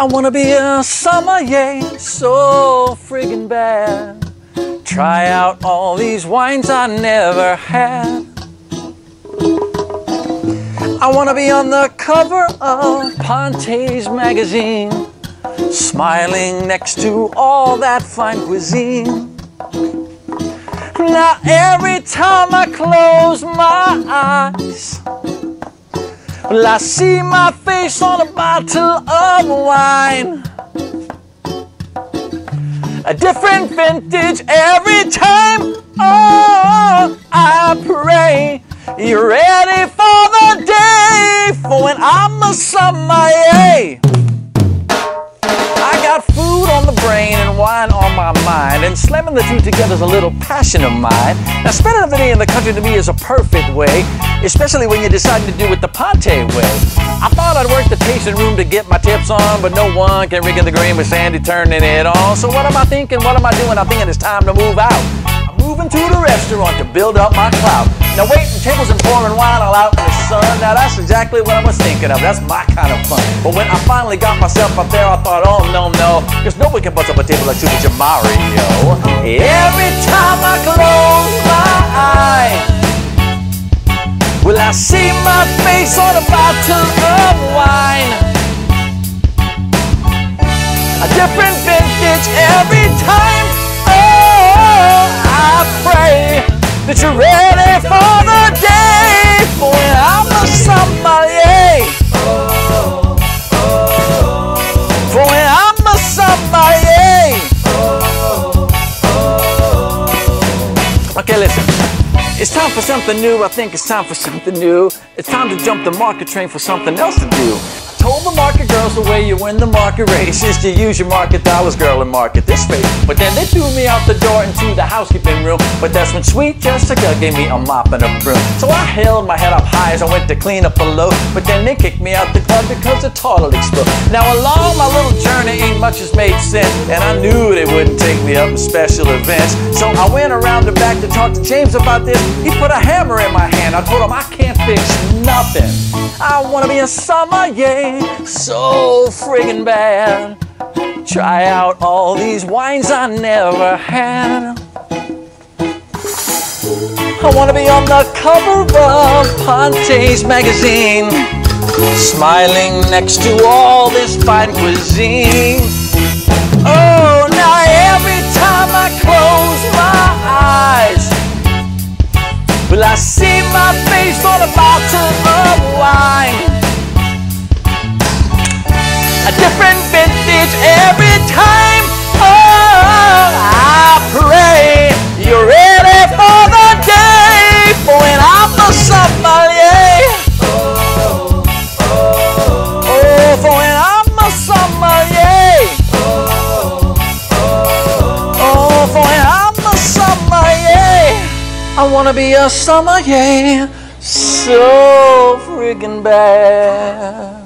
I wanna be a sommelier so friggin' bad. Try out all these wines I never had. I wanna be on the cover of Ponte's magazine, smiling next to all that fine cuisine. Now every time I close my eyes, well, I see my face on a bottle of wine. A different vintage every time. Oh, I pray you're ready for the day for when I'm a sommelier. Eh? Slamming the two together is a little passion of mine. Now, spending the day in the country to me is a perfect way, especially when you're deciding to do it the Ponte way. I thought I'd work the tasting room to get my tips on, but no one can rig in the green with Sandy turning it on. So what am I thinking? What am I doing? I'm thinking it's time to move out. I'm moving to the restaurant to build up my clout. Now waiting tables and pouring wine all out in the sun. Now that's exactly what I was thinking of. That's my kind of fun. But when I finally got myself up there, I thought, oh no, no. Cause nobody can bust up a table like Super Mario. Every time I close my eyes, will I see my face on a bottle of wine? A different vintage every time. Oh, I pray that you're ready for the It's time for something new. I think it's time for something new. It's time to jump the market train for something else to do. Told the market girls the way you win the market race is to use your market dollars, girl, and market this space. But then they threw me out the door into the housekeeping room. But that's when sweet Jessica gave me a mop and a broom. So I held my head up high as I went to clean up below. But then they kicked me out the club because the toilet exploded. Now along my little journey, ain't much has made sense. And I knew they wouldn't take me up in special events. So I went around the back to talk to James about this. He put a hammer in my hand. I told him I can't fix nothing. I wanna be a sommelier so friggin' bad. Try out all these wines I never had. I wanna be on the cover of Ponte's magazine, smiling next to all this fine cuisine. Oh, every time. Oh, I pray you're ready for the day when I'm the sommelier. Oh, for when I'm. Oh, for when I'm. I wanna be a summer, sommelier so friggin' bad.